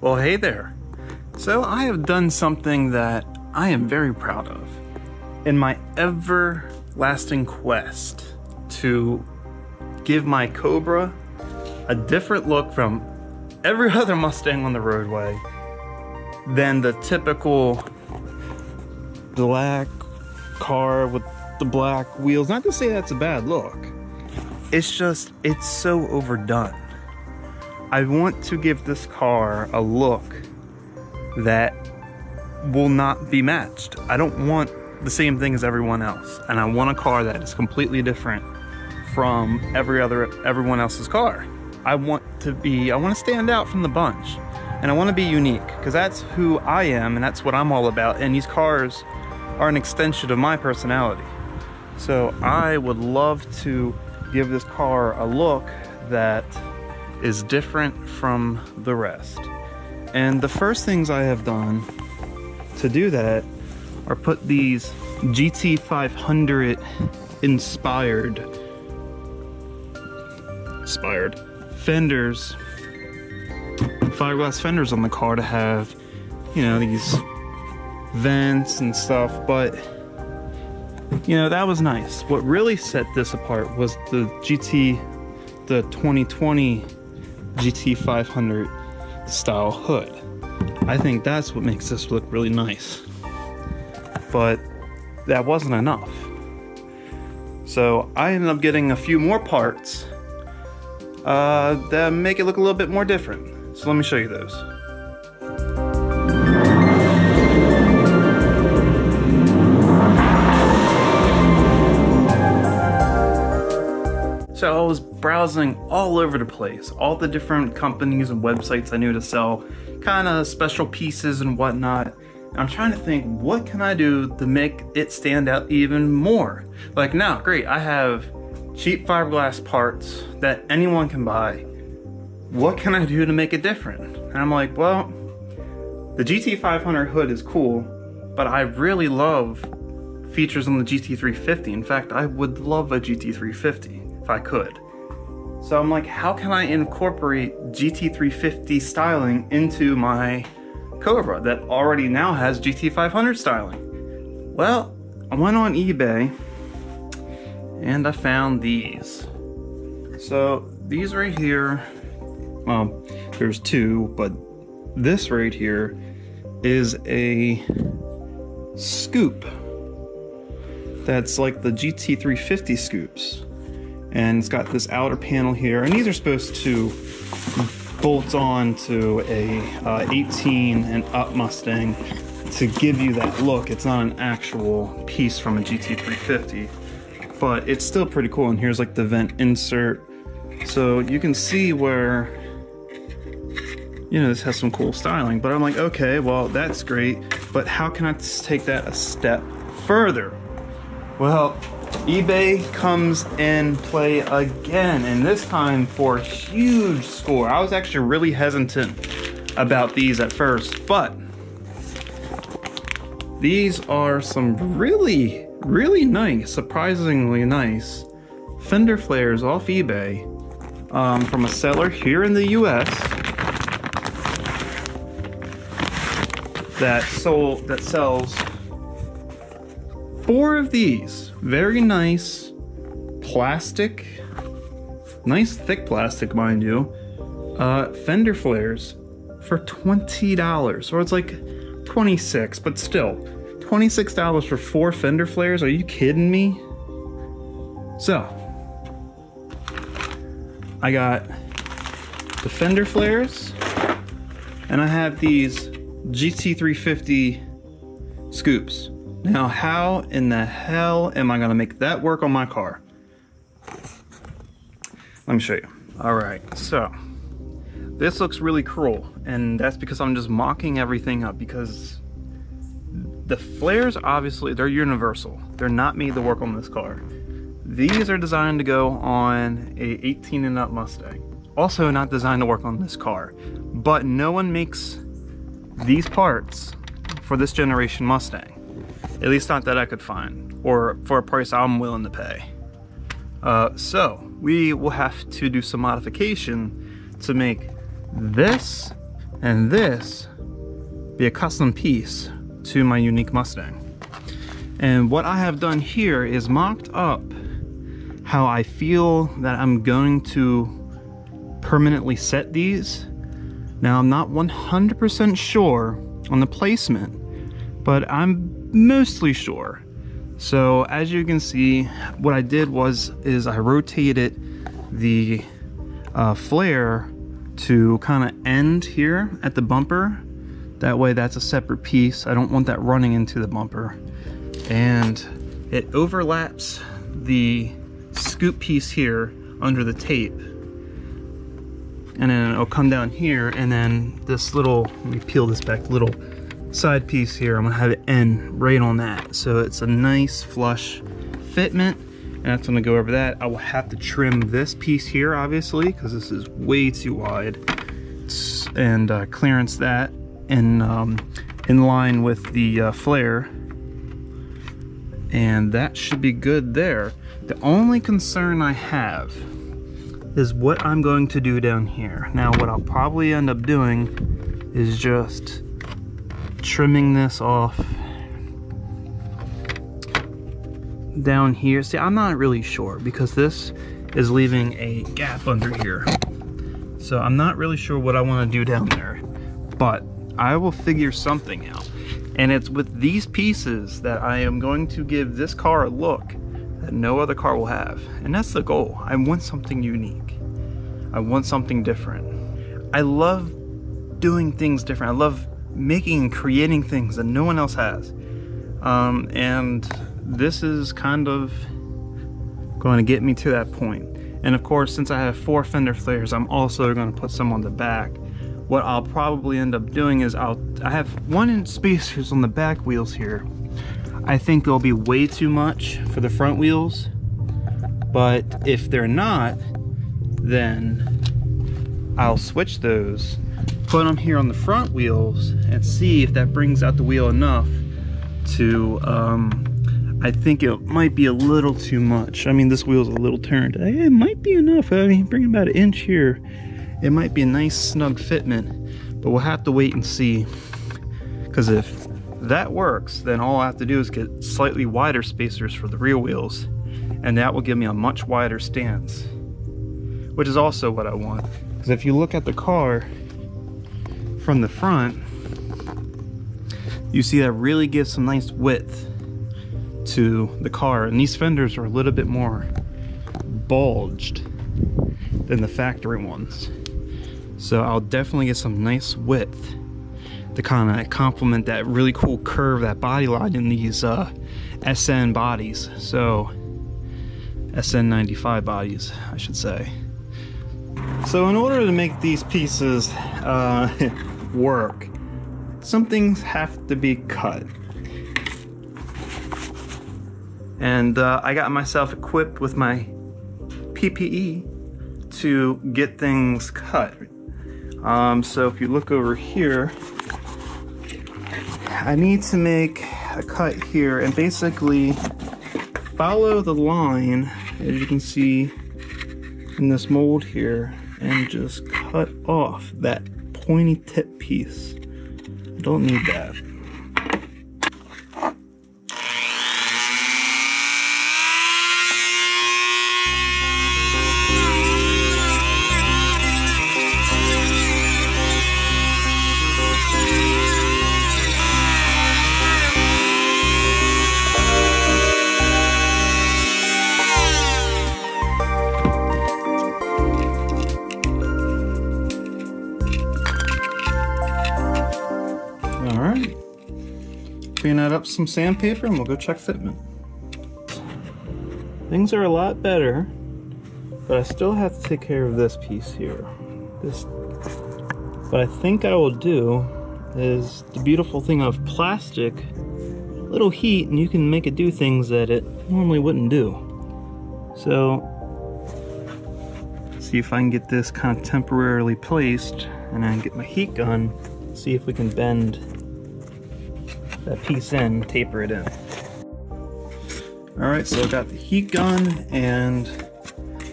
Well, hey there. So, I have done something that I am very proud of. In my everlasting quest to give my Cobra a different look from every other Mustang on the roadway than the typical black car with the black wheels. Not to say that's a bad look. It's just, it's so overdone. I want to give this car a look that will not be matched. I don't want the same thing as everyone else. And I want a car that is completely different from every other everyone else's car. I want to be I want to stand out from the bunch. And I want to be unique because that's who I am and that's what I'm all about. And these cars are an extension of my personality. So I would love to give this car a look that is different from the rest. And the first things I have done to do that are put these GT500 inspired inspired. fenders fiberglass fenders on the car to have you know these vents and stuff. But you know that was nice. What really set this apart was the GT the 2020 GT500 style hood I think that's what makes this look really nice but that wasn't enough so I ended up getting a few more parts uh, that make it look a little bit more different. So let me show you those. So I was browsing all over the place, all the different companies and websites I knew to sell kind of special pieces and whatnot. I'm trying to think, what can I do to make it stand out even more? Like now, great, I have cheap fiberglass parts that anyone can buy. What can I do to make it different? And I'm like, well, the GT500 hood is cool, but I really love features on the GT350. In fact, I would love a GT350 if I could. So I'm like, how can I incorporate GT350 styling into my Cobra that already now has GT500 styling? Well, I went on eBay and I found these. So these right here, well, there's two, but this right here is a scoop that's like the GT350 scoops. And it's got this outer panel here, and these are supposed to bolt on to a uh, 18 and up Mustang to give you that look. It's not an actual piece from a GT350 but it's still pretty cool. And here's like the vent insert. So you can see where, you know, this has some cool styling, but I'm like, okay, well, that's great, but how can I take that a step further? Well, eBay comes in play again, and this time for a huge score. I was actually really hesitant about these at first, but these are some really really nice, surprisingly nice fender flares off eBay um, from a seller here in the US that sold that sells four of these very nice plastic nice thick plastic mind you uh, fender flares for $20 or it's like 26 but still $26 for four fender flares? Are you kidding me? So, I got the fender flares, and I have these GT350 scoops. Now, how in the hell am I gonna make that work on my car? Let me show you. All right, so this looks really cruel, and that's because I'm just mocking everything up because the flares, obviously, they're universal. They're not made to work on this car. These are designed to go on a 18 and up Mustang. Also not designed to work on this car. But no one makes these parts for this generation Mustang. At least not that I could find, or for a price I'm willing to pay. Uh, so, we will have to do some modification to make this and this be a custom piece to my unique Mustang. And what I have done here is mocked up how I feel that I'm going to permanently set these. Now I'm not 100% sure on the placement, but I'm mostly sure. So as you can see, what I did was is I rotated the uh, flare to kind of end here at the bumper. That way that's a separate piece. I don't want that running into the bumper. And it overlaps the scoop piece here under the tape. And then it'll come down here and then this little, let me peel this back, little side piece here, I'm gonna have it end right on that. So it's a nice flush fitment and that's gonna go over that. I will have to trim this piece here, obviously, because this is way too wide. And uh, clearance that in, um, in line with the uh, flare. And that should be good there. The only concern I have is what I'm going to do down here. Now, what I'll probably end up doing is just trimming this off down here. See, I'm not really sure because this is leaving a gap under here. So I'm not really sure what I want to do down there, but I will figure something out. And it's with these pieces that I am going to give this car a look that no other car will have. And that's the goal. I want something unique. I want something different. I love doing things different. I love making and creating things that no one else has. Um, and this is kind of going to get me to that point. And of course, since I have four fender flares, I'm also going to put some on the back. What I'll probably end up doing is I'll I have one inch spacers on the back wheels here. I think they'll be way too much for the front wheels. But if they're not, then I'll switch those, put them here on the front wheels and see if that brings out the wheel enough to um, I think it might be a little too much. I mean, this wheel's a little turned. It might be enough. I mean, bring about an inch here. It might be a nice snug fitment, but we'll have to wait and see. Because if that works, then all I have to do is get slightly wider spacers for the rear wheels, and that will give me a much wider stance, which is also what I want. Because if you look at the car from the front, you see that really gives some nice width to the car. And these fenders are a little bit more bulged than the factory ones. So I'll definitely get some nice width to kind of complement that really cool curve that body line in these uh, SN bodies. So SN95 bodies I should say. So in order to make these pieces uh, work some things have to be cut and uh, I got myself equipped with my PPE to get things cut. Um, so if you look over here, I need to make a cut here and basically follow the line, as you can see in this mold here, and just cut off that pointy tip piece. I don't need that. Clean that up some sandpaper and we'll go check fitment. Things are a lot better, but I still have to take care of this piece here. This, what I think I will do is the beautiful thing of plastic, little heat and you can make it do things that it normally wouldn't do. So, see if I can get this kind of temporarily placed and then get my heat gun, see if we can bend that piece in, taper it in. All right, so I got the heat gun and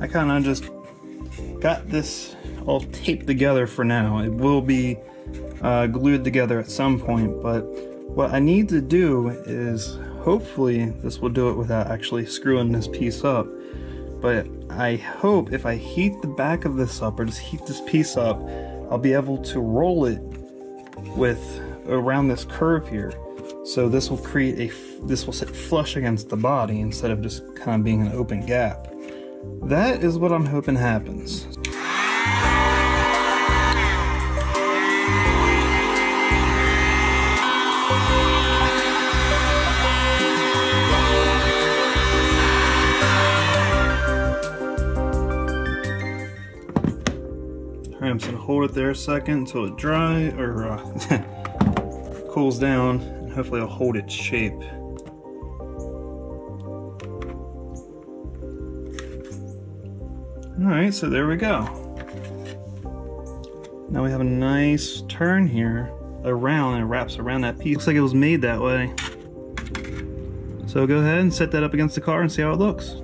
I kind of just got this all taped together for now. It will be uh, glued together at some point, but what I need to do is hopefully this will do it without actually screwing this piece up. But I hope if I heat the back of this up or just heat this piece up, I'll be able to roll it with around this curve here. So this will create a, this will sit flush against the body instead of just kind of being an open gap. That is what I'm hoping happens. I'm just gonna hold it there a second until it dry or uh, cools down hopefully it'll hold its shape. Alright, so there we go. Now we have a nice turn here around and it wraps around that piece. Looks like it was made that way. So go ahead and set that up against the car and see how it looks.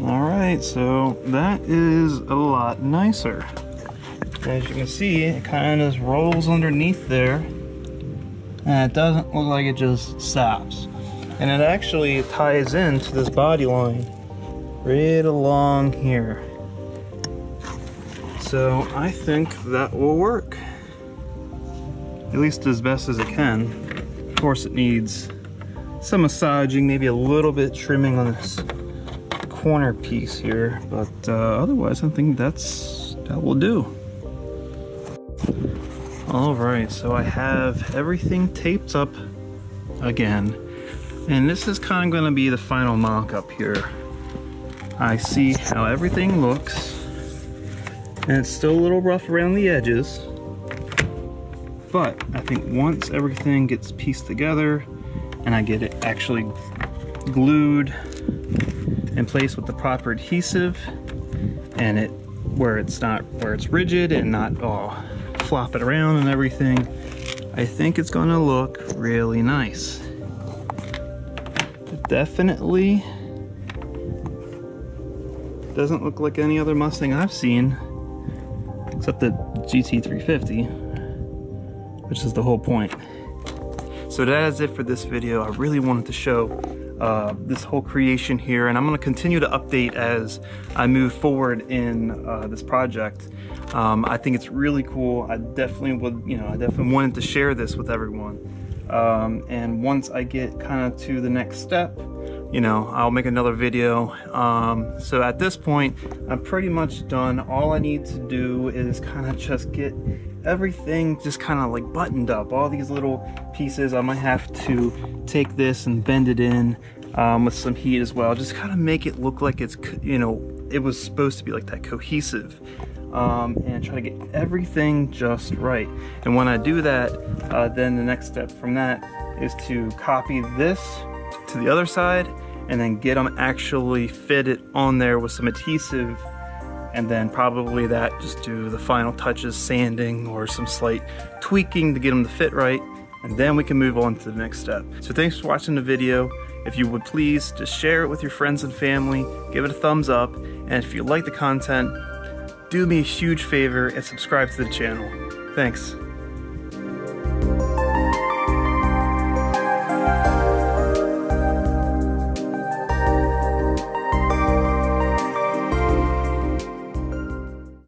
Alright, so that is a lot nicer. As you can see, it kind of rolls underneath there. And it doesn't look like it just stops. And it actually ties into this body line right along here. So I think that will work. At least as best as it can. Of course it needs some massaging, maybe a little bit trimming on this corner piece here, but uh, otherwise I think that's that will do. All right, so I have everything taped up again, and this is kind of going to be the final mock-up here. I see how everything looks. And it's still a little rough around the edges. But I think once everything gets pieced together and I get it actually glued in place with the proper adhesive and it where it's not where it's rigid and not all flop it around and everything I think it's gonna look really nice it definitely doesn't look like any other Mustang I've seen except the GT350, which is the whole point. So that is it for this video. I really wanted to show uh, this whole creation here, and I'm gonna continue to update as I move forward in uh, this project. Um, I think it's really cool. I definitely would, you know, I definitely wanted to share this with everyone. Um, and once I get kind of to the next step, you know, I'll make another video. Um, so at this point, I'm pretty much done. All I need to do is kind of just get everything just kind of like buttoned up. All these little pieces, I might have to take this and bend it in um, with some heat as well. Just kind of make it look like it's, you know, it was supposed to be like that cohesive. Um, and try to get everything just right. And when I do that, uh, then the next step from that is to copy this to the other side and then get them actually fitted on there with some adhesive and then probably that just do the final touches sanding or some slight tweaking to get them to fit right and then we can move on to the next step. So thanks for watching the video. If you would please just share it with your friends and family give it a thumbs up and if you like the content do me a huge favor and subscribe to the channel. Thanks